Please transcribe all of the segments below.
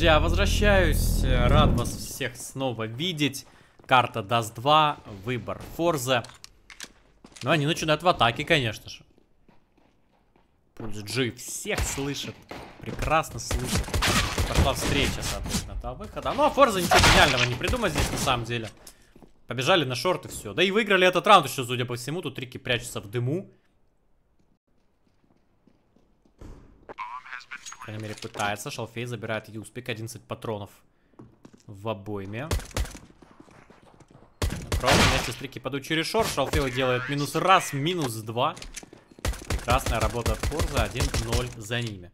Друзья, возвращаюсь. Рад вас всех снова видеть. Карта даст 2, выбор Форза. Ну, они начинают в атаке, конечно же. Пульс G всех слышит. Прекрасно слышит. Пошла встреча, соответственно, до выхода. Ну, а Форза ничего гениального не придумать здесь на самом деле. Побежали на шорт и все. Да и выиграли этот раунд еще, судя по всему. Тут Рики прячется в дыму. Крайней мере, пытается. Шалфей забирает юспик. 11 патронов в обойме. Кром вместе с Трики падут через шорт. Шалфей делает минус раз, минус два. Прекрасная работа от Форза. 1-0 за ними.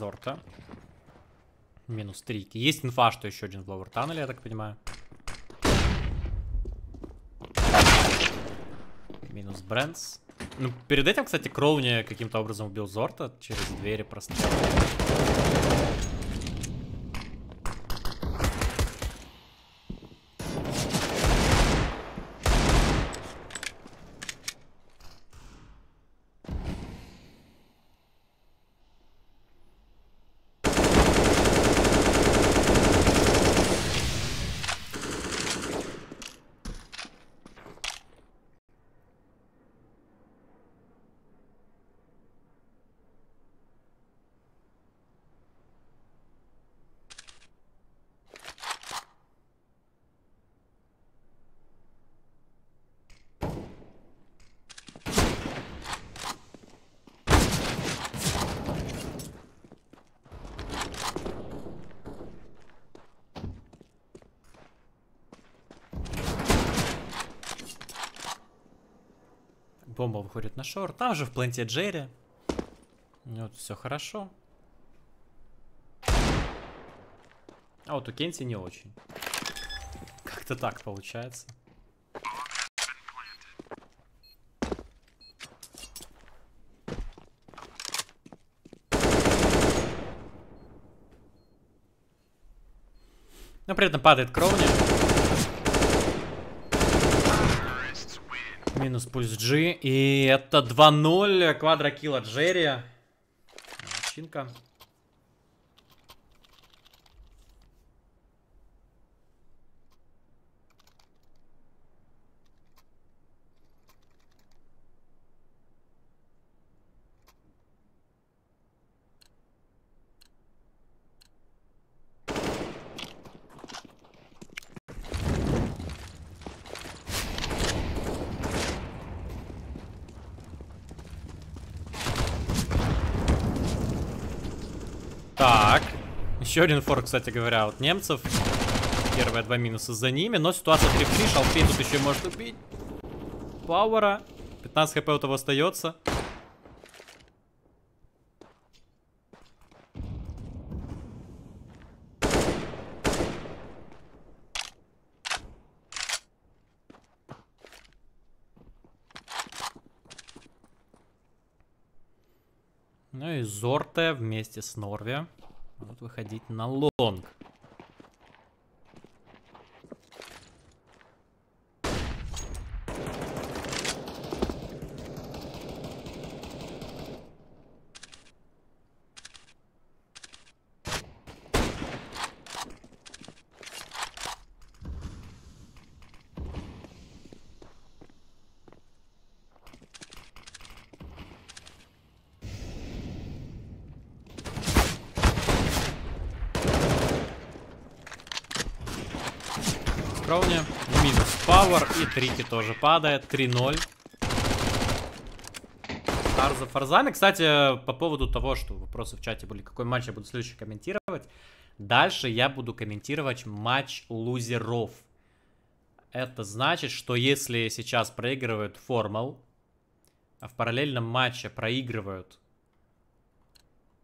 Зорта. Минус 3. Есть инфа, что еще один в ловер я так понимаю. Минус Брэнс. Ну, перед этим, кстати, Кроуни каким-то образом убил Зорта через двери прострел. Бомба выходит на шор. Там же в планте Джерри. Вот, все хорошо. А вот у Кенти не очень. Как-то так получается. Но при этом падает Кроуни. Минус пульс G. И это 2-0. Квадрокилл от Джерри. Чинка. Так. Еще один фор, кстати говоря, от немцев. Первые два минуса за ними. Но ситуация 3 в 3. Шалфей тут еще может убить. Пауэра. 15 хп у того остается. Ну и Зорте вместе с Норви будут выходить на лонг. Кроуни. Минус пауэр. И Трики тоже падает. 3-0. Стар за форзами. Кстати, по поводу того, что вопросы в чате были, какой матч я буду следующий комментировать. Дальше я буду комментировать матч лузеров. Это значит, что если сейчас проигрывают формал, а в параллельном матче проигрывают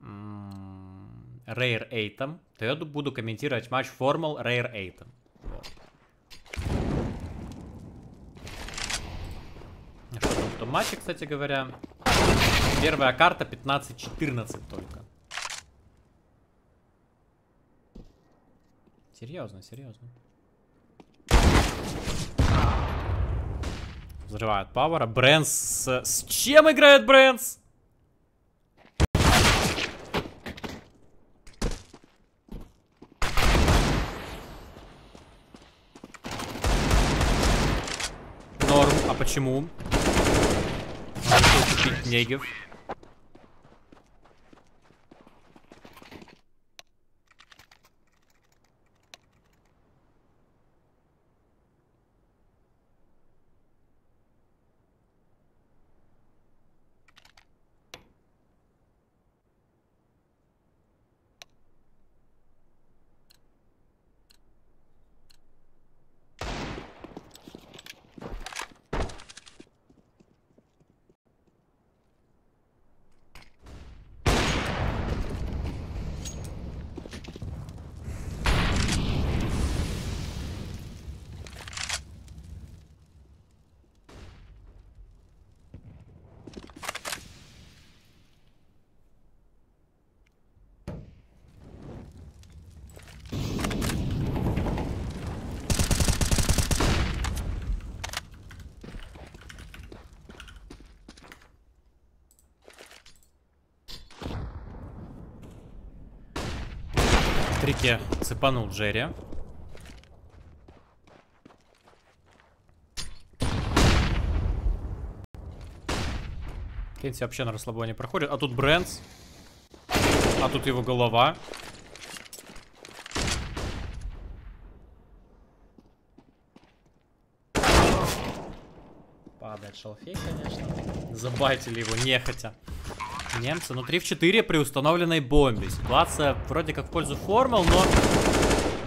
Рейр Эйтом, то я буду комментировать матч формал Рейр Эйтом. в том матче, кстати говоря. Первая карта 15-14 только. Серьезно, серьезно. Взрывают Пауэра. Брэнс с... С чем играет Брэнс? Норм. А почему? Надо купить Негев. Трике цепанул Джерри. Кенси вообще на расслабоне проходит. А тут Брэнс. А тут его голова. Падает шалфей, конечно. Забайтили его нехотя. Немцы, ну 3 в 4 при установленной бомбе. Ситуация вроде как в пользу формул, но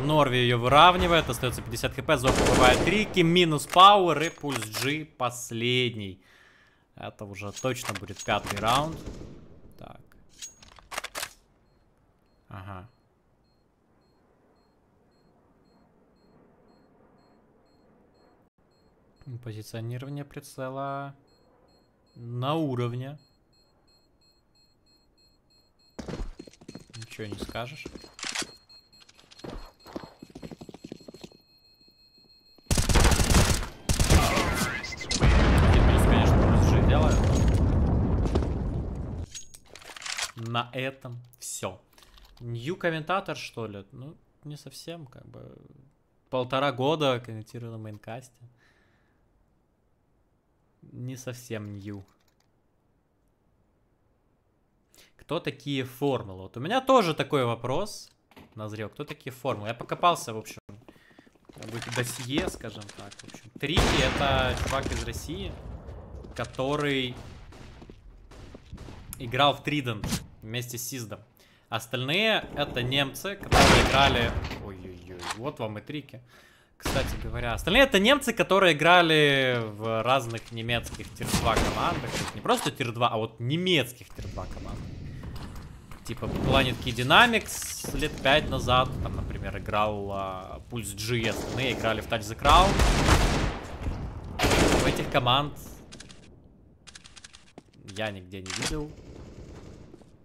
Норви ее выравнивает. Остается 50 хп, Зов убивает Рики, минус пауэр и пульс G последний. Это уже точно будет пятый раунд. Так. Ага. Позиционирование прицела на уровне. Ничего не скажешь. На этом все. Нью комментатор, что ли? Ну, не совсем, как бы. Полтора года комментирую на мейнкасте. Не совсем нью. Кто такие формулы? Вот у меня тоже такой вопрос назрел. Кто такие формулы? Я покопался, в общем, в досье, скажем так. В общем, Трики это чувак из России, который играл в Тридент вместе с Сиздом. Остальные это немцы, которые играли... Ой-ой-ой, вот вам и Трики. Кстати говоря, остальные это немцы, которые играли в разных немецких tier-2 командах. Не просто tier-2, а вот немецких tier-2 командах типа Planet Key Dynamics лет 5 назад, там, например, играл uh, Pulse G, остальные играли в Touch the Crown. В этих команд я нигде не видел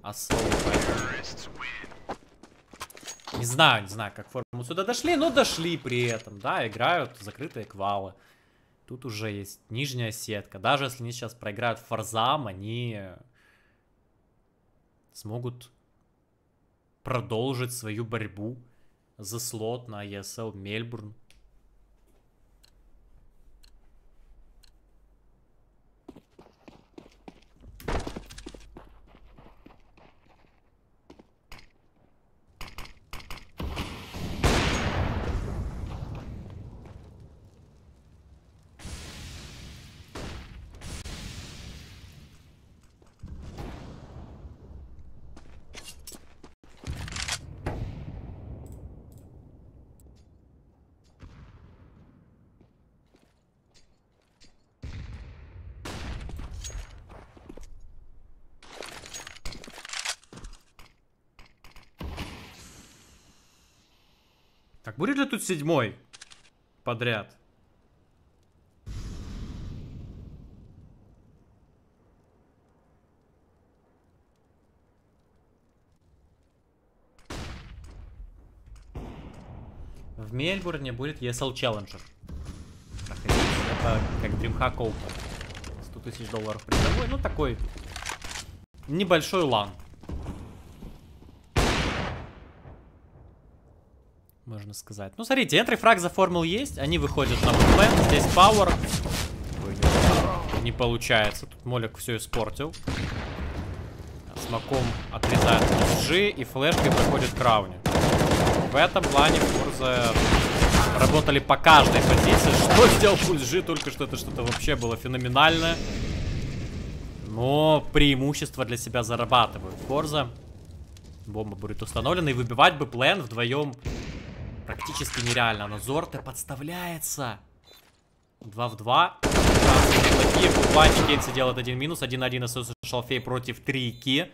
особо, Не знаю, не знаю, как форму сюда дошли, но дошли при этом, да, играют закрытые квалы. Тут уже есть нижняя сетка. Даже если они сейчас проиграют Фарзам, они смогут продолжить свою борьбу за слот на ESL Мельбурн. тут седьмой подряд? В Мельбурне будет ESL Challenger. Это как DreamHack Open. 100 тысяч долларов призовой. Ну, такой небольшой лан. Можно сказать. Ну, смотрите, энтри фраг за формул есть. Они выходят на план. Здесь пауэр. Не получается. Тут Молик все испортил. Смоком отрезает G и флешкой проходит крауни. В этом плане Фурза работали по каждой позиции. Что сделал Пульс G? Только что это что-то вообще было феноменальное. Но преимущество для себя зарабатывают Форза. Бомба будет установлена. И выбивать бы плен вдвоем практически нереально. Но Зорте подставляется. 2 в 2. Плохие в Кейнси делает один минус. 1-1 СС Шалфей против трики.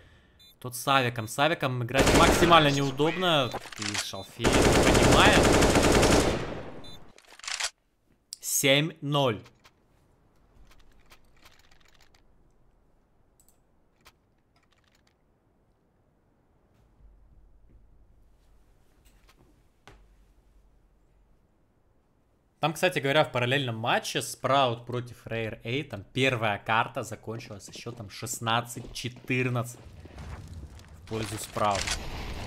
Тут с Авиком. С Авиком играть максимально неудобно. И Шалфей понимает. 7-0. Там, кстати говоря, в параллельном матче Спраут против Rare A, там первая карта закончилась со счетом 16-14 в пользу Спраут.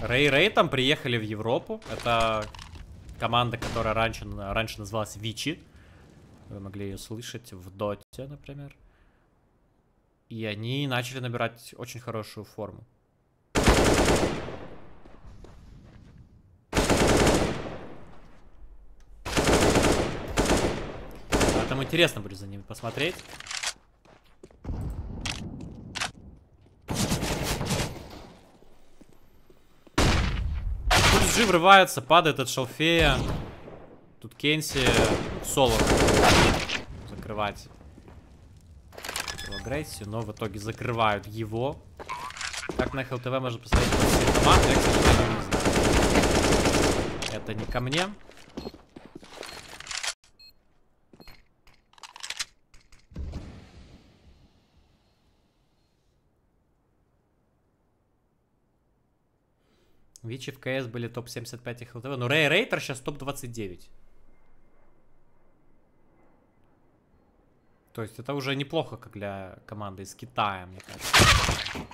Рэй Рэй там приехали в Европу. Это команда, которая раньше, раньше называлась Вичи. Вы могли ее слышать в Доте, например. И они начали набирать очень хорошую форму. Интересно будет за ними посмотреть. Тут Джи врывается, падает от шалфея. Тут Кенси соло закрывать агрессию, но в итоге закрывают его. Как на ХЛТВ можно посмотреть. Это не ко мне. Вичи в КС были топ-75 и ХЛТВ. Но Рэй Рейтер сейчас топ-29. То есть это уже неплохо, как для команды из Китая, мне кажется.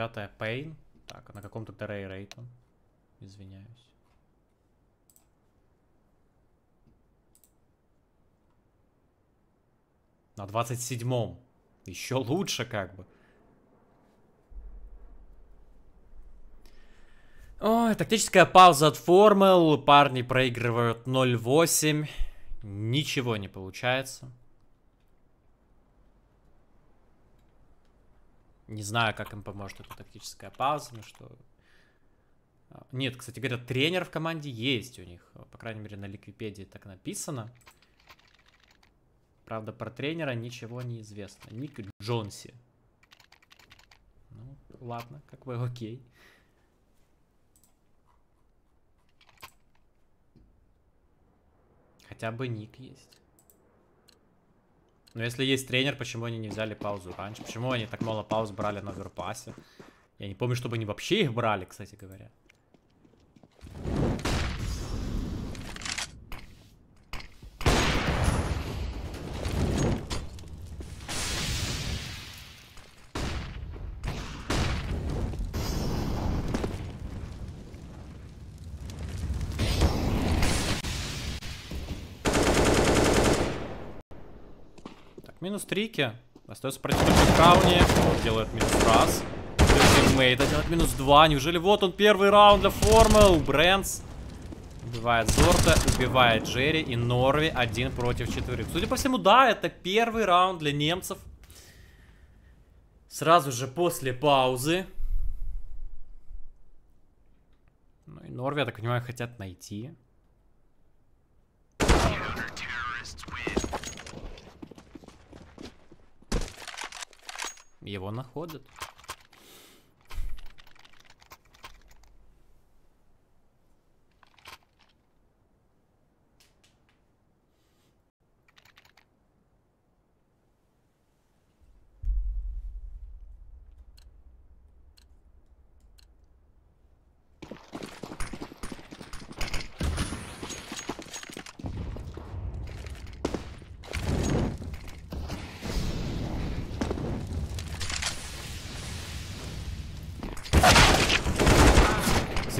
Девятая Пейн. Так, на каком то Рэй Рейтон? Извиняюсь. На 27-м. Еще лучше как бы. Ой, тактическая пауза от формул. Парни проигрывают 0-8. Ничего не получается. Не знаю, как им поможет эта тактическая пауза, но что а, нет, кстати говоря, тренер в команде есть у них. По крайней мере, на Ликвипедии так написано. Правда, про тренера ничего не известно. Ник Джонси. Ну, ладно, как бы окей. Хотя бы ник есть. Но если есть тренер, почему они не взяли паузу раньше? Почему они так мало пауз брали на верпасе? Я не помню, чтобы они вообще их брали, кстати говоря. Минус трики. Остается противник Крауни. Делает минус раз. Тиммейта делает минус два. Неужели вот он первый раунд для формул? Брэнс убивает Зорта, убивает Джерри и Норви один против четверых. Судя по всему, да, это первый раунд для немцев. Сразу же после паузы. Ну и Норви, я так понимаю, хотят найти. Его находят.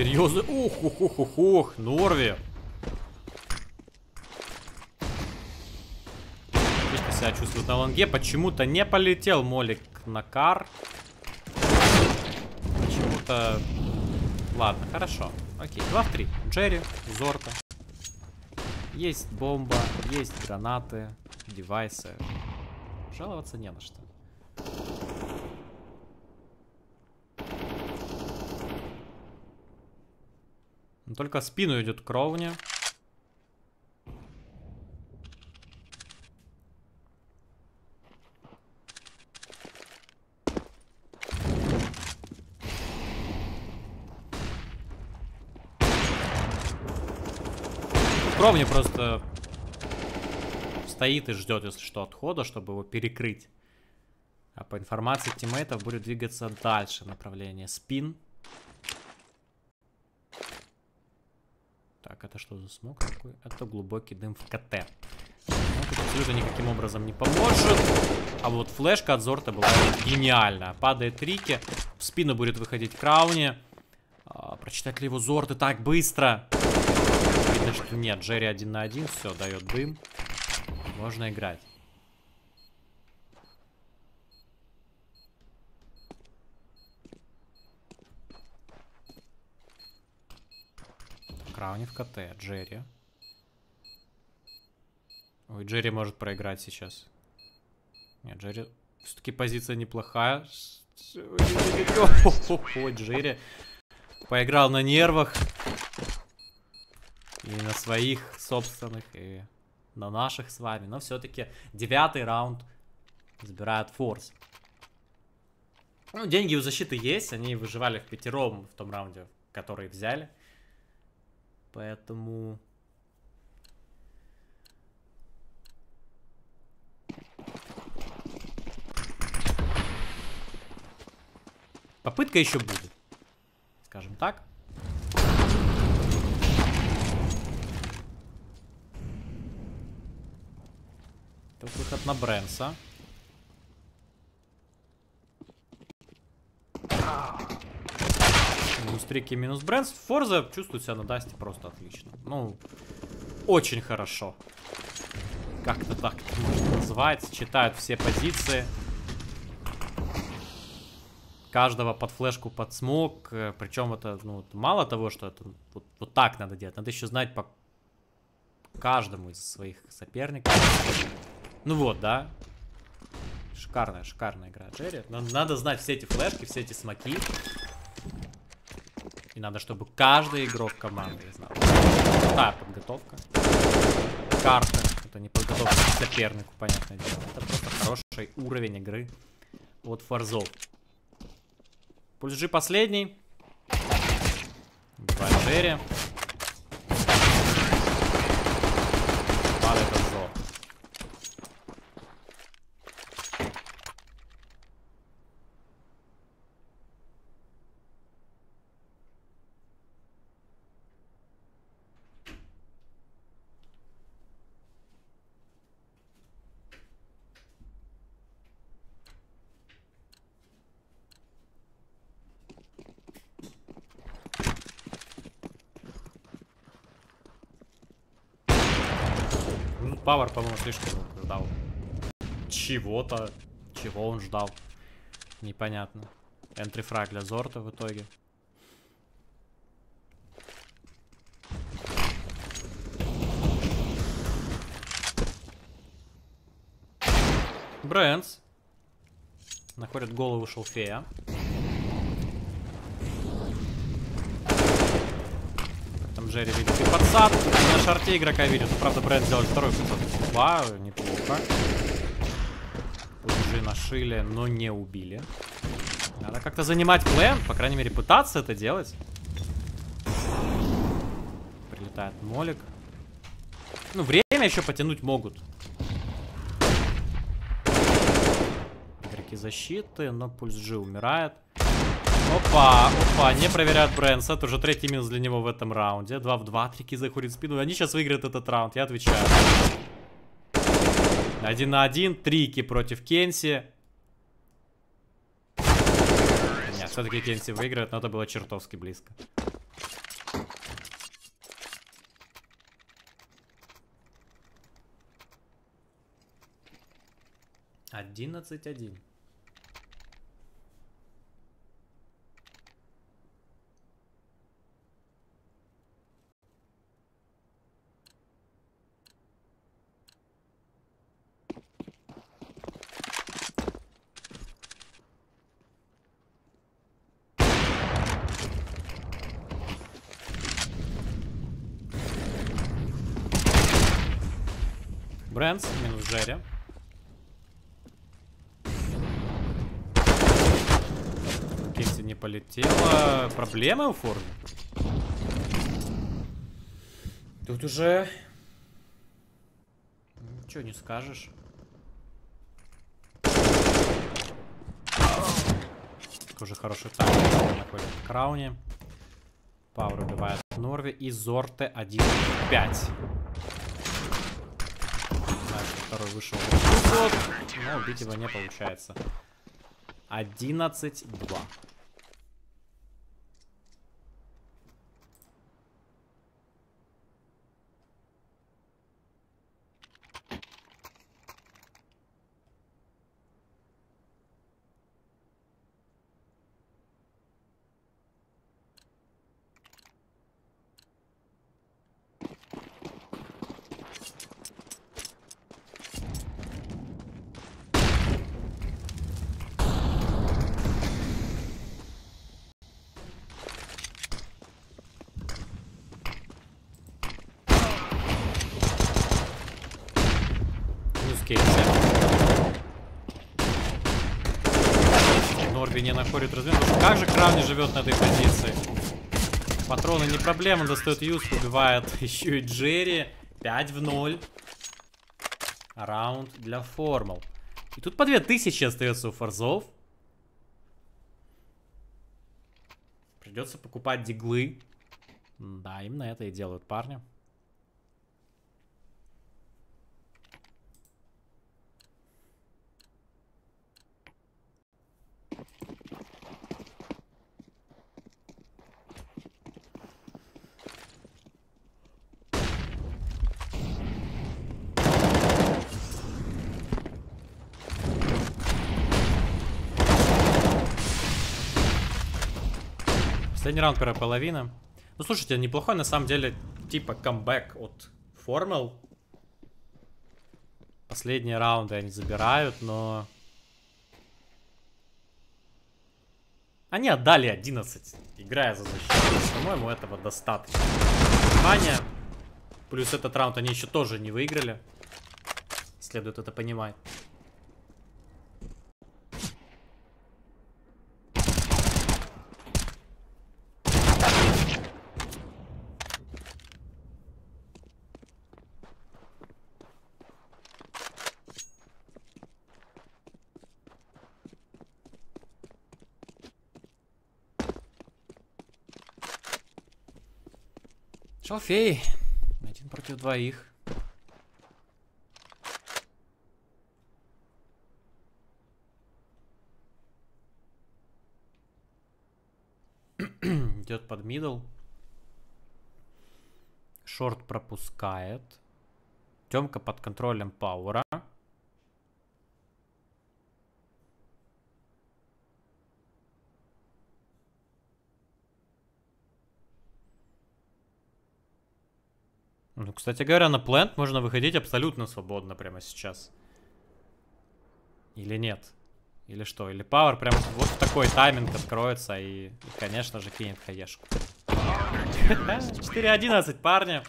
Серьезно? Ух, ух, ух, ух, ух, Норви. Отлично себя чувствует на лонге. Почему-то не полетел Молик на кар. Почему-то... Ладно, хорошо. Окей, 2 в 3. Джерри, Зорта. Есть бомба, есть гранаты, девайсы. Жаловаться не на что. Но только в спину идет Кроуни. Кровни просто стоит и ждет, если что, отхода, чтобы его перекрыть. А по информации тиммейтов будет двигаться дальше направление. Спин. Так, это что за смог такой? Это глубокий дым в КТ. Тут абсолютно никаким образом не поможет. А вот флешка от Зорта была гениальная. Падает Рики. В спину будет выходить Крауни. А, прочитать ли его Зорты так быстро? Видно, что нет. Джерри один на один. Все, дает дым. Можно играть. Крауни в КТ. Джерри. Ой, Джерри может проиграть сейчас. Нет, Джерри... Все-таки позиция неплохая. Ой, Джерри поиграл на нервах. И на своих собственных, и на наших с вами. Но все-таки девятый раунд забирает форс. Ну, деньги у защиты есть. Они выживали в пятером в том раунде, который взяли. Поэтому... Попытка еще будет. Скажем так. Тут выход на Брэнса. Минус Трики, минус Брэнс. Форза чувствует себя на Дасте просто отлично. Ну, очень хорошо. Как-то так это можно. Читают все позиции. Каждого под флешку, под смог. Э, Причем это, ну, мало того, что это вот, вот так надо делать. Надо еще знать по каждому из своих соперников. Ну вот, да. Шикарная, шикарная игра Джерри. Надо, надо знать все эти флешки, все эти смоки. И надо, чтобы каждый игрок команды знал. Крутая подготовка. Карта. Это не подготовка к сопернику, понятное дело. Это просто хороший уровень игры от форзов. Пульс G последний. Два Джерри. Пауэр, по-моему, слишком ждал. Чего-то. Чего он ждал? Непонятно. Энтри фраг для Зорта в итоге. Брэнс. Находит голову Шелфея. Джерри видит и подсад. На шарте игрока видит. Правда, Брэд сделал второй подсад. Два, неплохо. Уже нашили, но не убили. Надо как-то занимать плен, по крайней мере, пытаться это делать. Прилетает молик. Ну, время еще потянуть могут. Игроки защиты, но пульс G умирает. Опа, опа, не проверяют Брэнсет. Уже третий минус для него в этом раунде. 2 в 2, трики киза курит спину. Они сейчас выиграют этот раунд, я отвечаю. Один на один, трики против Кенси. Нет, все-таки Кенси выиграет, но это было чертовски близко. Одиннадцать один. Брэнс минус Джерри. Кейси не полетела. Проблемы у Форда? Тут уже... Ничего не скажешь. Уже хороший тайм находит в крауне. Пауэр убивает Норви и Зорте 1-5 второй вышел. Но убить его не получается. 11-2. Не находит размен. Как же Крав не живет на этой позиции? Патроны не проблема, достает Юз, убивает еще и Джерри. 5 в 0. Раунд для формал. И тут по 2000 остается у форзов. Придется покупать диглы. Да, именно это и делают парни. Последний раунд, первая половина. Ну, слушайте, неплохой на самом деле, типа, камбэк от Формал. Последние раунды они забирают, но... Они отдали 11, играя за защиту. По-моему, этого достаточно. Внимание. Плюс этот раунд они еще тоже не выиграли. Следует это понимать. Шалфей. Один против двоих. Идет под мидл. Шорт пропускает. Темка под контролем Пауэра. Ну, кстати говоря, на плент можно выходить абсолютно свободно прямо сейчас. Или нет? Или что? Или Пауэр прям вот в такой тайминг откроется и, и конечно же, кинет хаешку. 4-11, парни.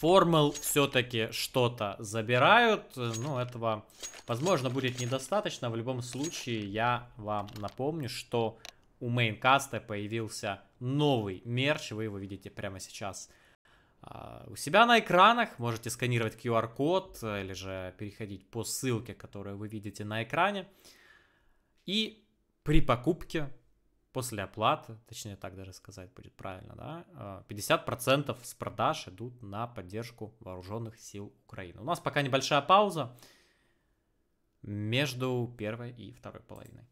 Формул все-таки что-то забирают. Ну, этого, возможно, будет недостаточно. В любом случае, я вам напомню, что у Maincast а появился новый мерч. Вы его видите прямо сейчас а, у себя на экранах. Можете сканировать QR-код э, или же переходить по ссылке, которую вы видите на экране. И при покупке, после оплаты, точнее так даже сказать будет правильно, да, 50% а, с продаж идут на поддержку вооруженных сил Украины. У нас пока небольшая пауза между первой и второй половиной.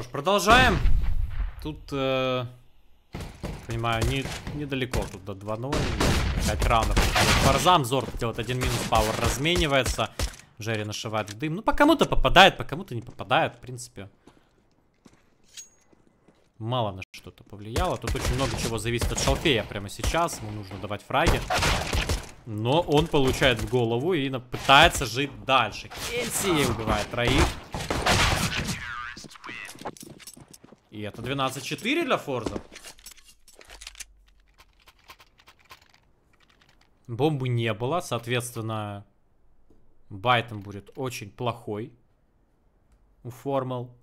Что ж, продолжаем. Тут, э, понимаю, не, недалеко тут до 2-0. 5 раундов. Фарзам, Зорт делает один минус, Пауэр разменивается. Джерри нашивает в дым. Ну, по кому-то попадает, по кому-то не попадает, в принципе. Мало на что-то повлияло. Тут очень много чего зависит от Шалфея прямо сейчас. Ему нужно давать фраги. Но он получает в голову и пытается жить дальше. Кельси убивает троих. И это 12-4 для Форза. Бомбы не было, соответственно, Байтон будет очень плохой у Формал.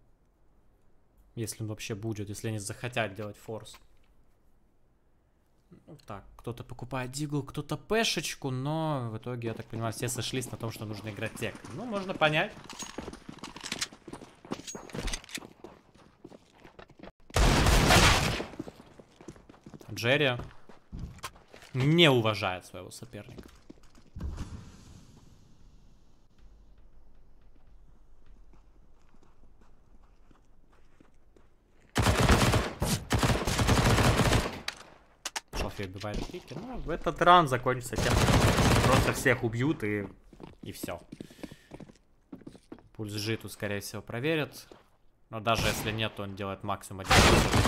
Если он вообще будет, если они захотят делать форс. Ну, так, кто-то покупает дигл, кто-то пешечку, но в итоге, я так понимаю, все сошлись на том, что нужно играть тек. Ну, можно понять. Джерри не уважает своего соперника. Шалфей убивает пики. Ну, этот раунд закончится тем, что просто всех убьют и, и все. Пульс Житу, скорее всего, проверит. Но даже если нет, то он делает максимум 1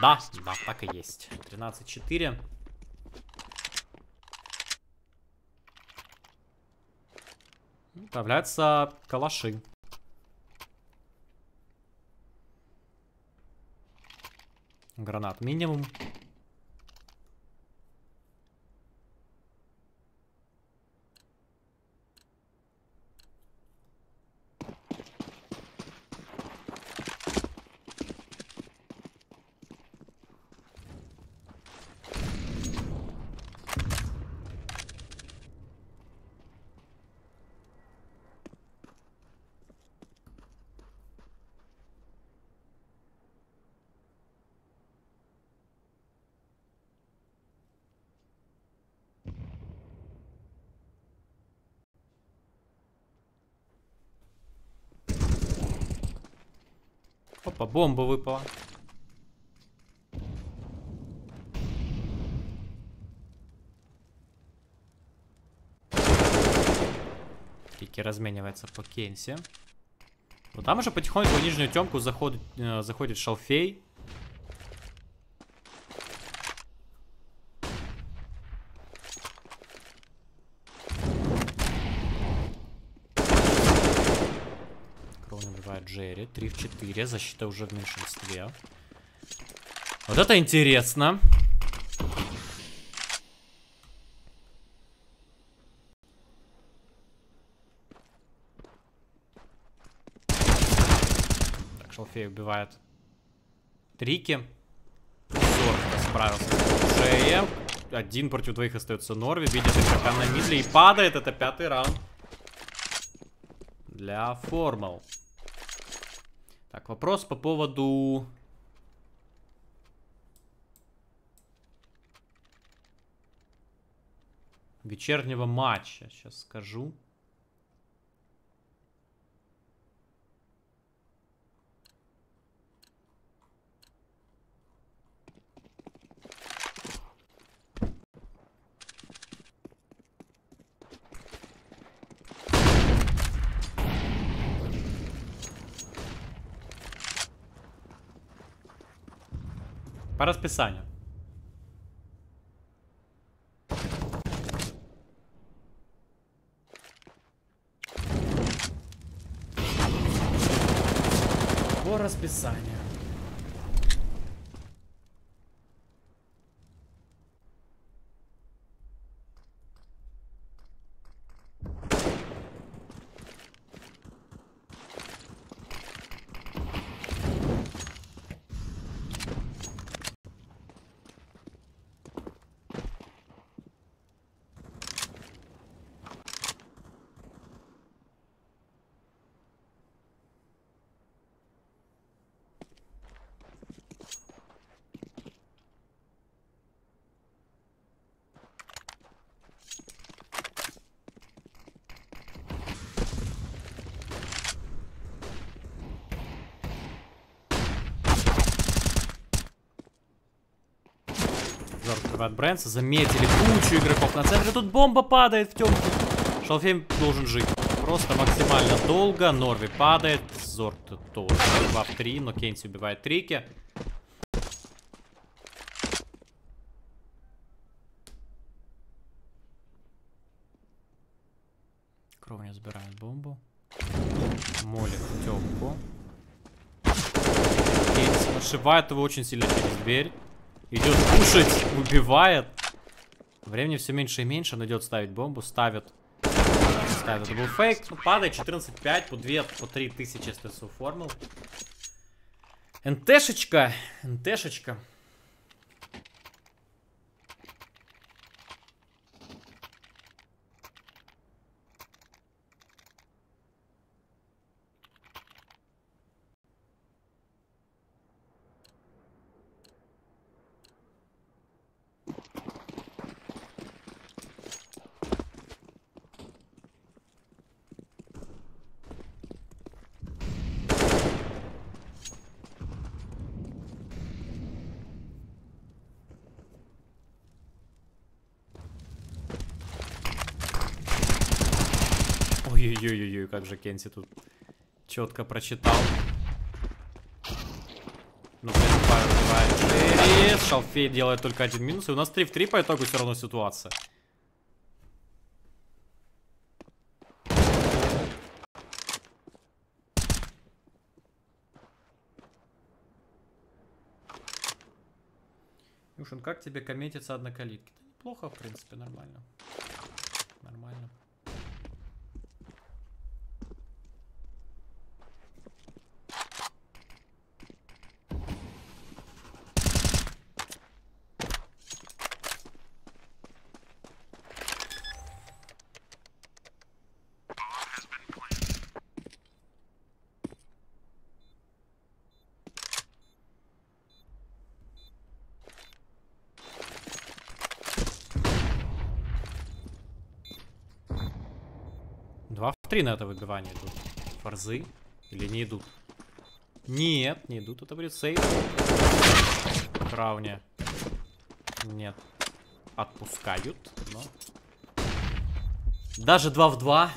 Да, да, так и есть. 13-4. Появляются калаши. Гранат минимум. Бомба выпала. Пики разменивается по Кенси. Вот там уже потихоньку в нижнюю темку заходит, э, заходит шалфей. Джерри. 3 в 4. Защита уже в меньшинстве. Вот это интересно. Так, Шалфей убивает Трики. Зорг справился с. Один против двоих остается Норви. Видит игрока на мидле и падает. Это пятый раунд. Для формал. Так, вопрос по поводу... Вечернего матча. Сейчас скажу. По расписанию. По расписанию. Открывает Брэнса. Заметили кучу игроков на центре. Тут бомба падает в темку. Шалфейм должен жить. Просто максимально долго. Норви падает. Зорт тоже. 2 в 3, но Кейнси убивает Трики. Кровня забирает бомбу. Молик в темку. Кейнси нашивает его очень сильно через дверь. Идет кушать, убивает. Времени все меньше и меньше. Он идет ставить бомбу, ставит. Ставит. Это был фейк. Падает 14-5 по 2, по 3 тысячи, если все оформил. НТшечка. НТшечка. Ой-ой-ой, как же Кенси тут четко прочитал. Ну. Шалфей делает только один минус. И у нас 3 в 3 по итогу все равно ситуация. Юшин, как тебе комментится однокалитки? Да неплохо, в принципе, нормально. Нормально. Три на это выбивание идут. Форзы. Или не идут? Нет, не идут. Это будет сейф. Крауни. Нет. Отпускают, но... Даже 2 в 2.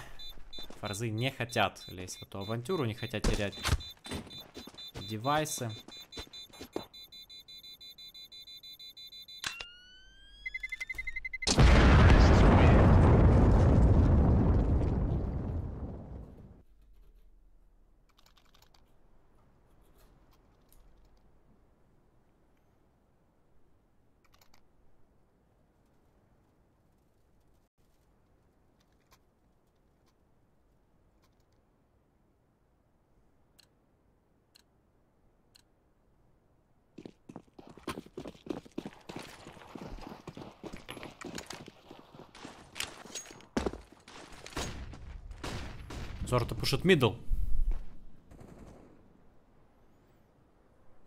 Форзы не хотят лезть в эту авантюру, не хотят терять девайсы. Зорта пушит мидл.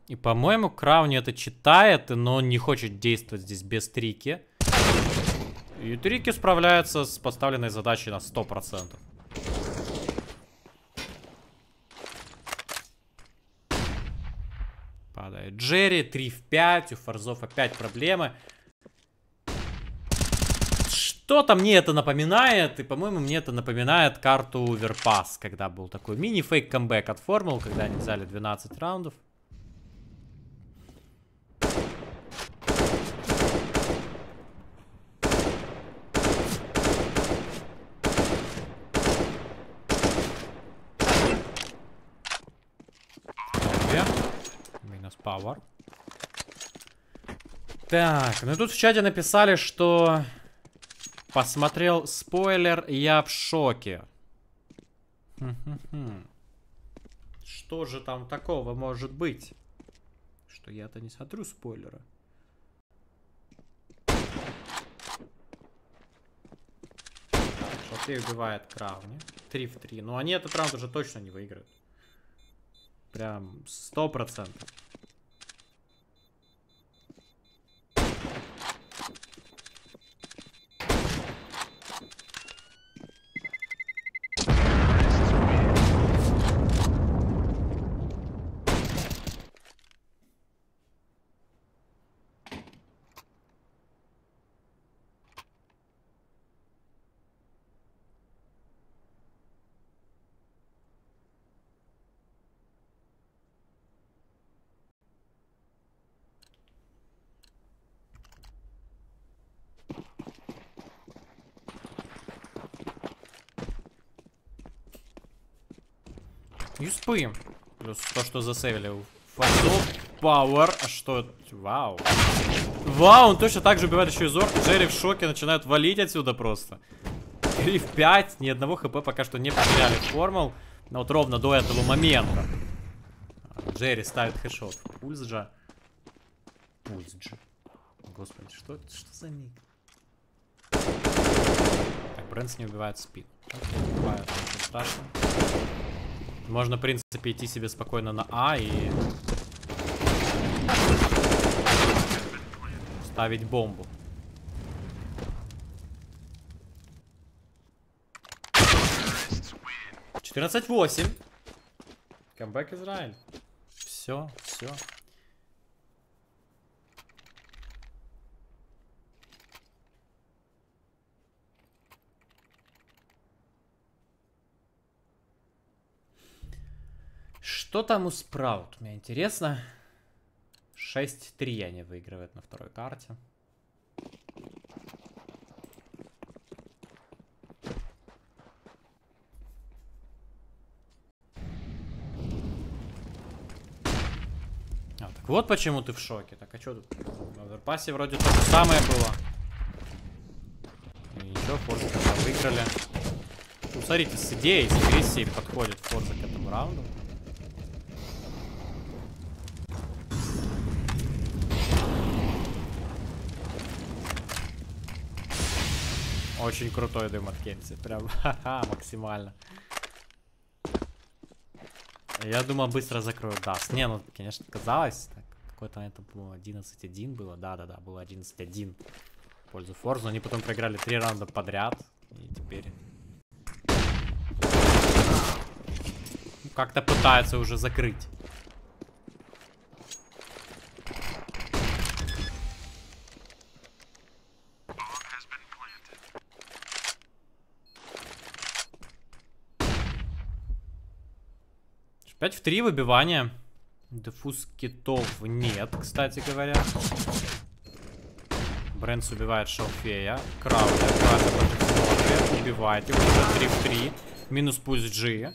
И, по-моему, Крауни это читает, но не хочет действовать здесь без Трики. И Трики справляется с поставленной задачей на 100%. Падает Джерри, 3 в 5, у Форзов опять проблемы. Что-то мне это напоминает, и, по-моему, мне это напоминает карту Overpass, когда был такой мини-фейк камбэк от Формул, когда они взяли 12 раундов. Минус power. Так, ну тут в чате написали, что Посмотрел спойлер, я в шоке. Что же там такого может быть? Что я-то не смотрю спойлера. Шалфей убивает Крауни. 3 в 3. Но ну, они этот раунд уже точно не выиграют. Прям 100%. шипы. Плюс то, что засейвили. Факел. Пауэр. А что? Вау. Вау, он точно так же убивает еще и Зорг. Джерри в шоке начинают валить отсюда просто. Гриф 5. Ни одного хп пока что не потеряли формул. Но вот ровно до этого момента. Джерри ставит хэшот. Пульсджа. же. Господи, что, что за ник? Так, Брэнс не убивает спид. Убивают, страшно. Можно, в принципе, идти себе спокойно на А и... Ставить бомбу. Четырнадцать восемь. Камбэк Израиль. Все, все. Что там у Спраут? Мне интересно. 6-3 они выигрывают на второй карте. А, так вот почему ты в шоке. Так, а что тут? В оверпассе вроде то же самое было. И ничего, Форза выиграли. Ну, смотрите, с идеей, с агрессией подходит Форза к этому раунду. Очень крутой дым от Кенси. Прям ха-ха, максимально. Я думал, быстро закрою даст. Не, ну, конечно, казалось. Какой-то это было 11-1 было. Да-да-да, было 11-1 в пользу Форз. Но они потом проиграли три раунда подряд. И теперь... Ну, как-то пытаются уже закрыть. 5 в 3 выбивания. Дефуз китов нет, кстати говоря. Брэнс убивает Шалфея. Краудер против Убивает его. 3 в 3. Минус Pulse G.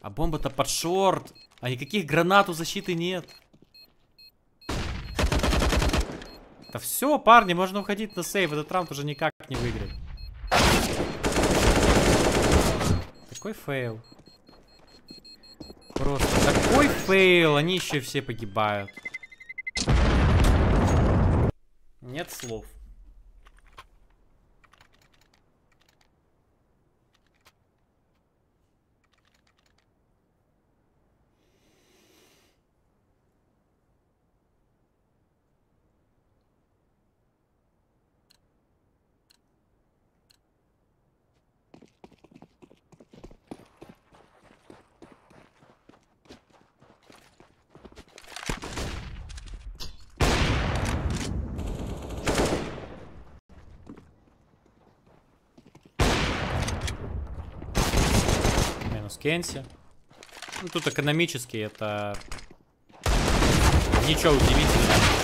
А бомба-то под short. А никаких гранат у защиты нет. Да все, парни, можно уходить на save. Этот раунд уже никак не выиграть. Такой фейл. Просто такой фейл, они еще все погибают. Нет слов. Кенси. Ну, тут экономически это ничего удивительного.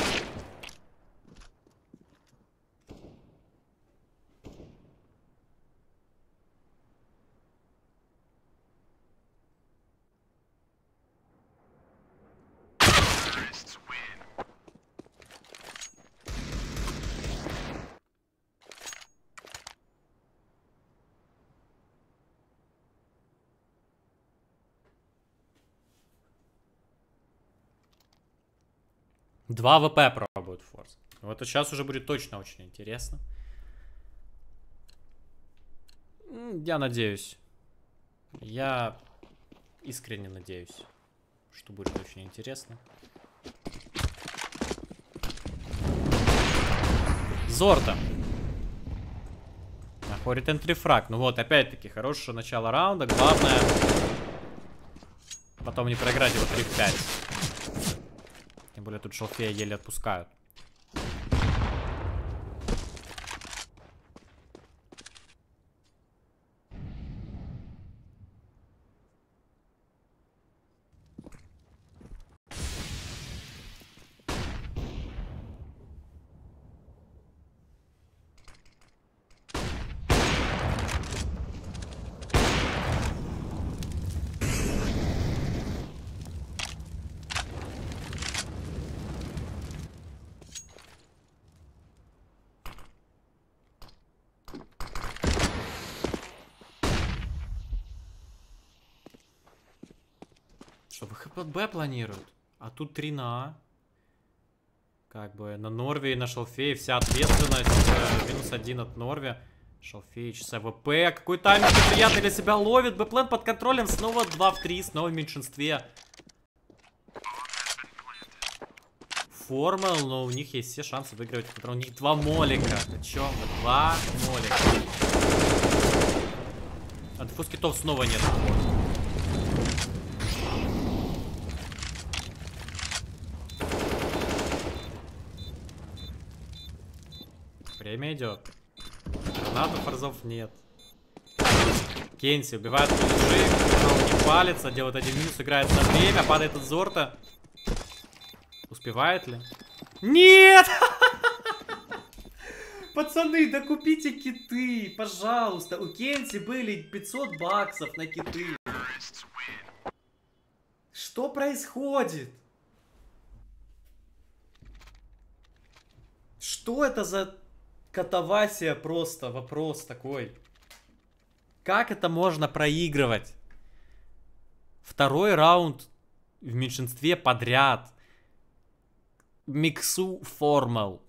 Два ВП пробуют форс. Вот сейчас уже будет точно очень интересно. Я надеюсь. Я искренне надеюсь, что будет очень интересно. Зорта. Находит энтрифраг. Ну вот, опять-таки, хорошее начало раунда. Главное, потом не проиграть его 3 в 5. Более тут шалфея еле отпускают. ВХПБ планируют? А тут 3 на А. Как бы на Норве и на Шалфее вся ответственность. Э, минус один от Норве. Шалфеич с АВП. Какой тайминг неприятный для себя ловит. Бэплен под контролем. Снова 2 в 3. Снова в меньшинстве. Формал, но у них есть все шансы выигрывать. У них два молика. О чем? Два молика. А дефус снова нет. Идет. Гранату форзов нет. Кенси убивает Кулиджи, не палится, делает один минус, играет на время, падает от Зорта. Успевает ли? Нет! Пацаны, да купите киты, пожалуйста. У Кенси были 500 баксов на киты. Что происходит? Что это за катавасия просто? Вопрос такой. Как это можно проигрывать? Второй раунд в меньшинстве подряд. Миксу формал.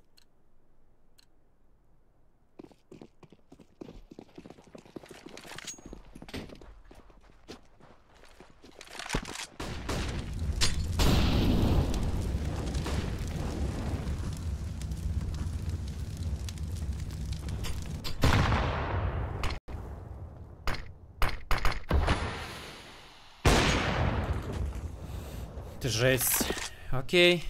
Жесть. Окей.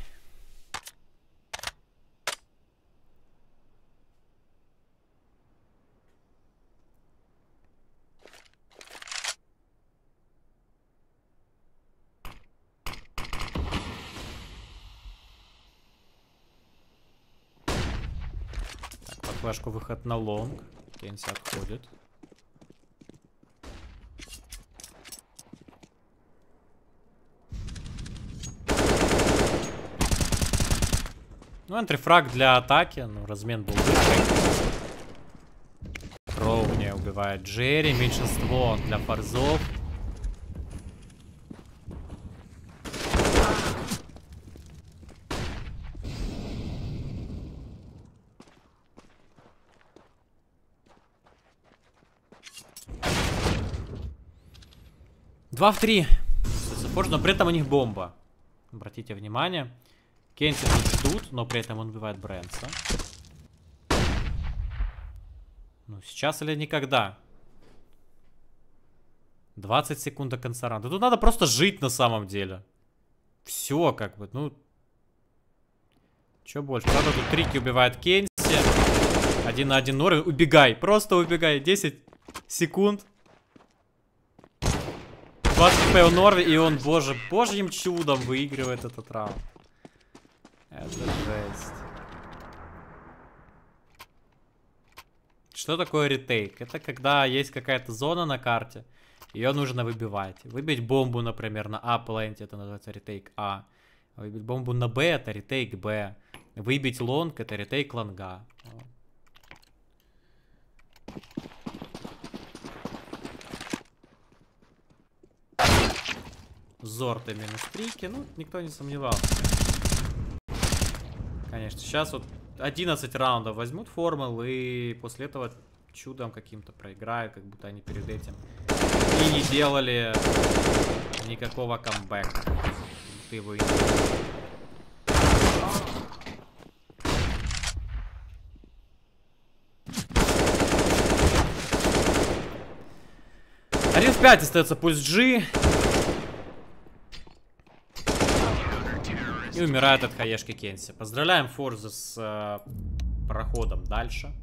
Так, под выход на лонг. Кенси отходит. Ну, энтрифраг для атаки. Ну, размен был. Кроуни убивает Джерри. Меньшинство для форзов. Два в три. Но при этом у них бомба. Обратите внимание. Кенси ждут, но при этом он убивает Брэнса. Ну, сейчас или никогда. 20 секунд до конца раунда. Тут надо просто жить на самом деле. Все, как бы, ну... Че больше? Правда, тут Трики убивает Кенси. Один на один Норы. Убегай, просто убегай. 10 секунд. 20 HP у Норви, и он, боже, божьим чудом выигрывает этот раунд. Это жесть. Что такое retake? Это когда есть какая-то зона на карте, ее нужно выбивать. Выбить бомбу, например, на А plant е, это называется retake А. Выбить бомбу на Б, это retake Б. Выбить long, это retake long а. Зорты минус трики, ну, никто не сомневался. Конечно, сейчас вот 11 раундов возьмут формул и после этого чудом каким-то проиграют, как будто они перед этим и не делали никакого камбэка. Ты его Один в 5 остается пусть G. И умирает от хаешки Кенси. Поздравляем Форза с э, проходом дальше.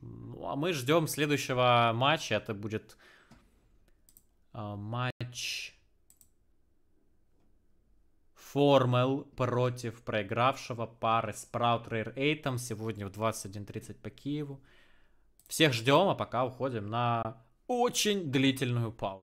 Ну, а мы ждем следующего матча. Это будет э, матч Формел против проигравшего пары Sprout Rare 8 сегодня в 21.30 по Киеву. Всех ждем, а пока уходим на очень длительную паузу.